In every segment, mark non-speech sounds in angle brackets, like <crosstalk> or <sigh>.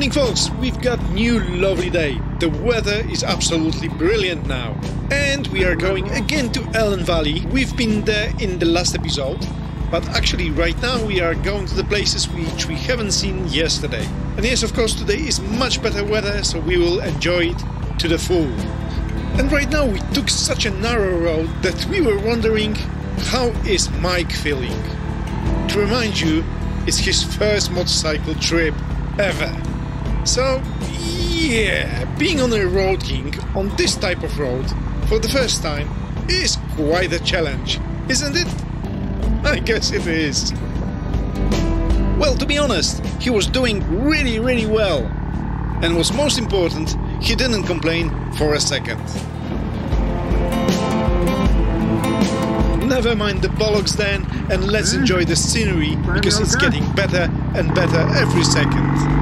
morning folks, we've got new lovely day. The weather is absolutely brilliant now. And we are going again to Elan Valley. We've been there in the last episode, but actually right now we are going to the places which we haven't seen yesterday. And yes, of course, today is much better weather, so we will enjoy it to the full. And right now we took such a narrow road that we were wondering how is Mike feeling? To remind you, it's his first motorcycle trip ever. So, yeah, being on a road king on this type of road for the first time is quite a challenge, isn't it? I guess it is. Well, to be honest, he was doing really, really well. And what's most important, he didn't complain for a second. Never mind the bollocks then, and let's enjoy the scenery because it's getting better and better every second.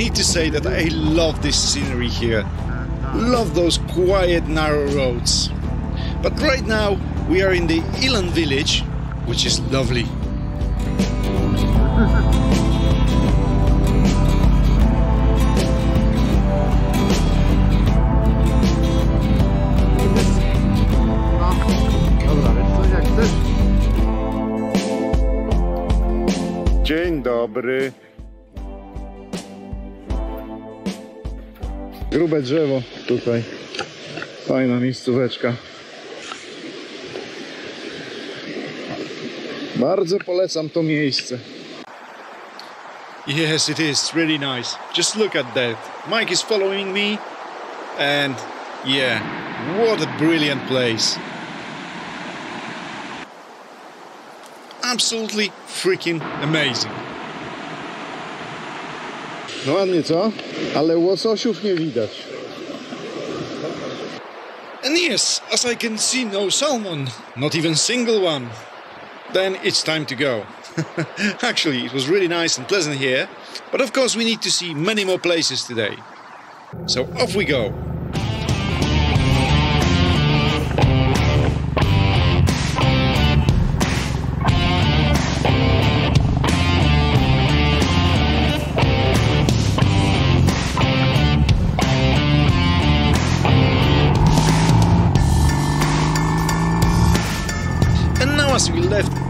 Need to say that I love this scenery here. Love those quiet, narrow roads. But right now we are in the Elan village, which is lovely. Dzień dobry. Grube drzewo tutaj. Fajna miejscóweczka. Bardzo polecam to miejsce. Yes, it is really nice. Just look at that. Mike is following me, and yeah, what a brilliant place. Absolutely freaking amazing. No ładnie, co? Ale łososiów nie widać. And yes, as I can see no salmon, not even single one, then it's time to go. <laughs> Actually, it was really nice and pleasant here, but of course we need to see many more places today. So off we go.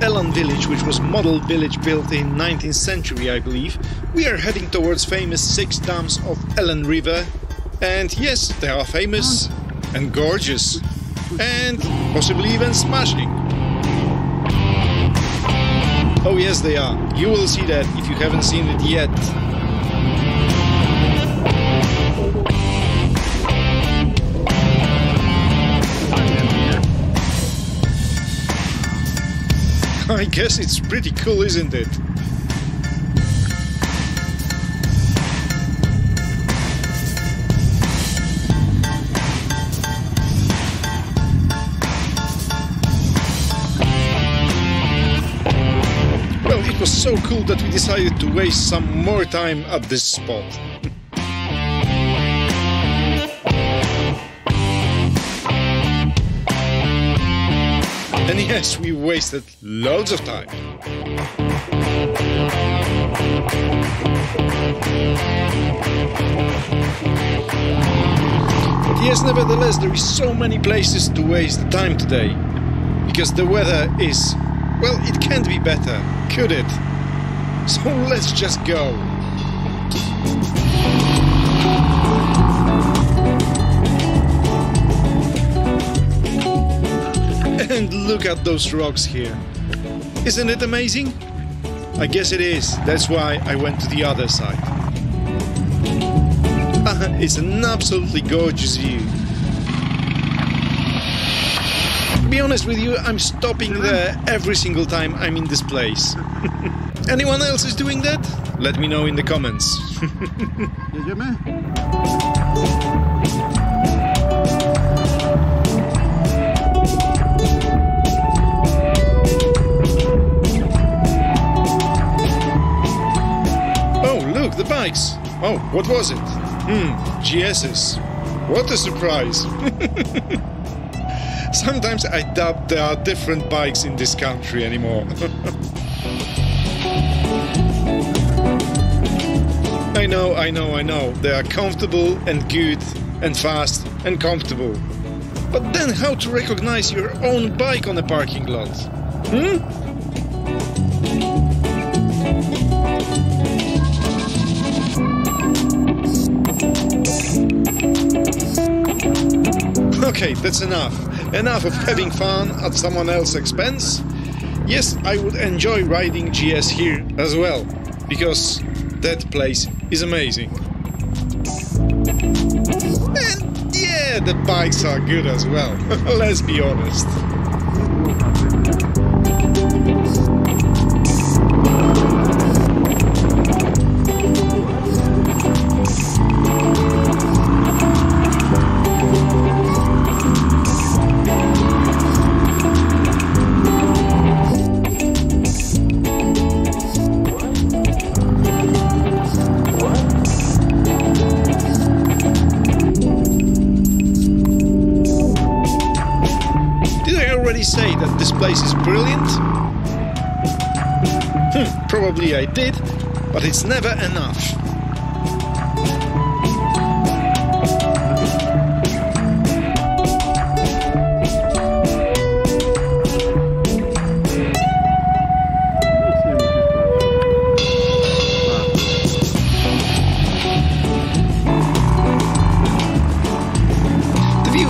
Elan village, which was model village built in 19th century, I believe, we are heading towards famous six dams of Elan River. And yes, they are famous and gorgeous and possibly even smashing. Oh yes, they are. You will see that if you haven't seen it yet. <laughs> I guess it's pretty cool, isn't it? Well, it was so cool that we decided to waste some more time at this spot. And yes, we wasted loads of time. But yes, nevertheless, there is so many places to waste time today. Because the weather is, well, it can't be better, could it? <laughs> So let's just go. And look at those rocks here. Isn't it amazing? I guess it is. That's why I went to the other side. Ah, it's an absolutely gorgeous view. To be honest with you, I'm stopping there every single time I'm in this place. <laughs> Anyone else is doing that? Let me know in the comments. <laughs> bikes. Oh, what was it? Hmm, GS's. What a surprise. <laughs> Sometimes I doubt there are different bikes in this country anymore. <laughs> I know, I know, I know. They are comfortable and good and fast and comfortable. But then how to recognize your own bike on a parking lot? Hmm? Okay, that's enough. Enough of having fun at someone else's expense. Yes, I would enjoy riding GS here as well, because that place is amazing. And yeah, the bikes are good as well, <laughs> let's be honest. Already say that this place is brilliant? Hmm, probably I did, but it's never enough.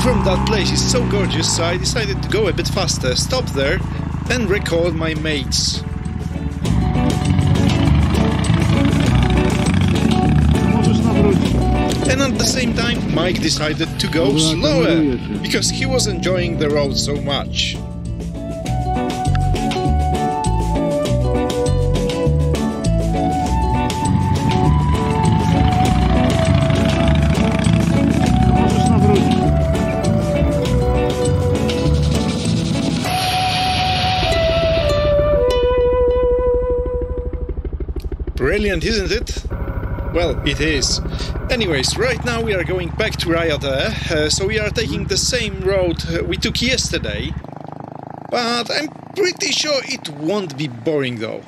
From that place is so gorgeous, so I decided to go a bit faster, stop there, and record my mates. And at the same time, Mike decided to go slower because he was enjoying the road so much. Brilliant, isn't it? Well, it is. Anyways, right now we are going back to Rhayader, uh, so we are taking the same road uh, we took yesterday. But I'm pretty sure it won't be boring though.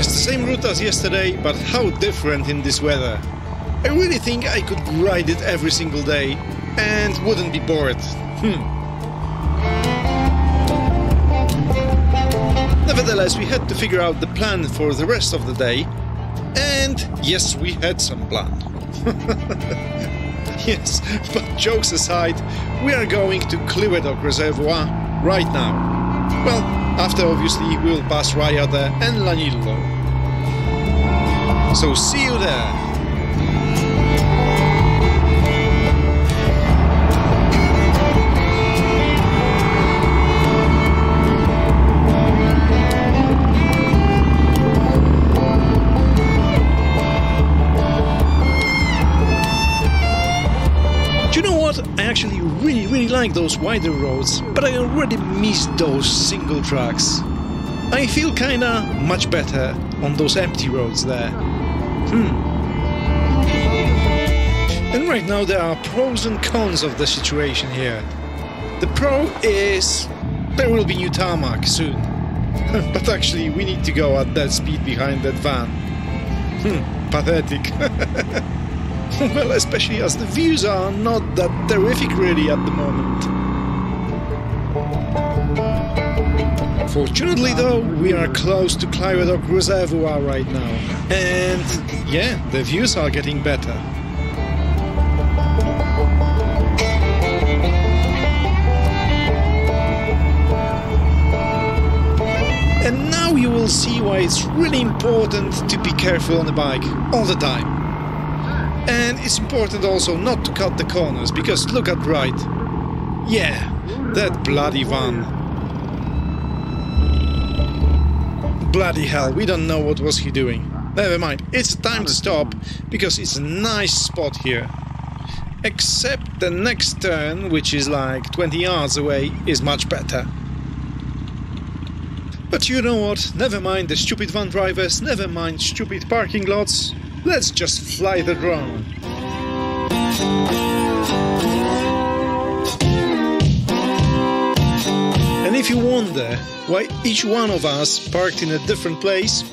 Yes, the same route as yesterday, but how different in this weather. I really think I could ride it every single day and wouldn't be bored. Hmm. Nevertheless, we had to figure out the plan for the rest of the day, and yes, we had some plan. <laughs> yes, but jokes aside, we are going to Clywedog Reservoir right now. Well, after obviously we'll pass Rhayader and Llanidloes. So see you there. What? I actually really, really like those wider roads, but I already miss those single tracks. I feel kinda much better on those empty roads there. Hmm. And right now there are pros and cons of the situation here. The pro is there will be new tarmac soon. <laughs> but actually we need to go at that speed behind that van. Hmm, pathetic. <laughs> <laughs> well, especially as the views are not that terrific really at the moment. Fortunately though, we are close to Clywedog Reservoir right now. And yeah, the views are getting better. And now you will see why it's really important to be careful on the bike all the time. And it's important also not to cut the corners, because look at right. Yeah, that bloody van. Bloody hell, we don't know what was he doing. Never mind, it's time to stop, because it's a nice spot here. Except the next turn, which is like 20 yards away, is much better. But you know what? Never mind the stupid van drivers, never mind stupid parking lots. Let's just fly the drone. And if you wonder why each one of us parked in a different place,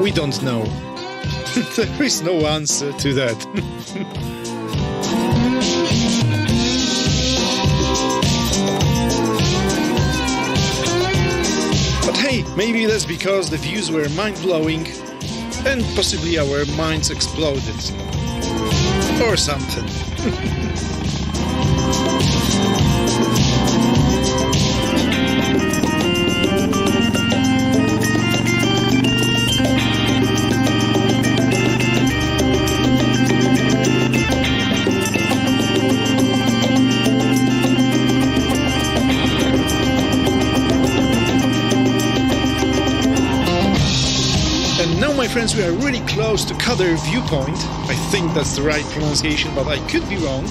we don't know. <laughs> there is no answer to that. <laughs> but hey, maybe that's because the views were mind blowing and possibly our minds exploded. Or something. <laughs> close to Kader Viewpoint. I think that's the right pronunciation, but I could be wrong.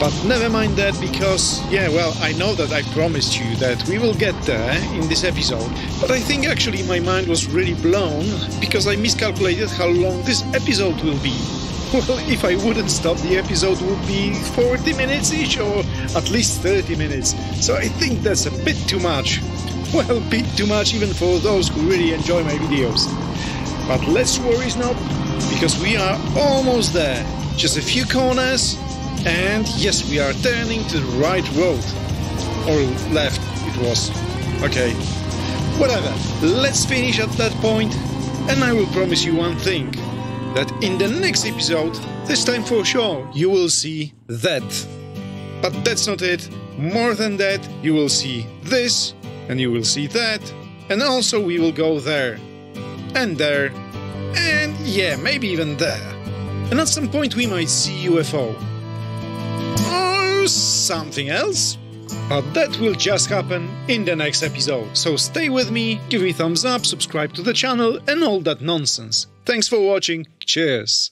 But never mind that because, yeah, well, I know that I promised you that we will get there in this episode. But I think actually my mind was really blown because I miscalculated how long this episode will be. <laughs> Well, if I wouldn't stop, the episode would be 40 minutes each or at least 30 minutes. So I think that's a bit too much. <laughs> Well, a bit too much even for those who really enjoy my videos. But let's worry not, because we are almost there. Just a few corners, and yes, we are turning to the right road. Or left, it was. Okay. Whatever, let's finish at that point, and I will promise you one thing that in the next episode, this time for sure, you will see that. But that's not it. More than that, you will see this, and you will see that, and also we will go there, and there, and yeah, maybe even there. And at some point we might see UFO. Or something else. But that will just happen in the next episode. So stay with me, give me thumbs up, subscribe to the channel, and all that nonsense. Thanks for watching. Cheers.